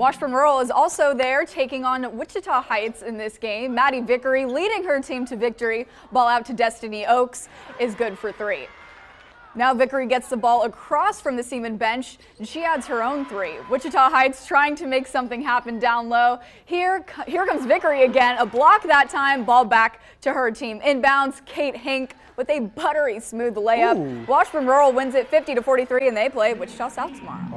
Washburn Rural is also there taking on Wichita Heights in this game. Maddie Vickery leading her team to victory. Ball out to Destiny Oaks is good for three. Now Vickery gets the ball across from the Seaman bench, and she adds her own three. Wichita Heights trying to make something happen down low. Here, here comes Vickery again, a block that time, ball back to her team. Inbounds, Kate Hink with a buttery smooth layup. Ooh. Washburn Rural wins it 50 to 43, and they play Wichita South tomorrow.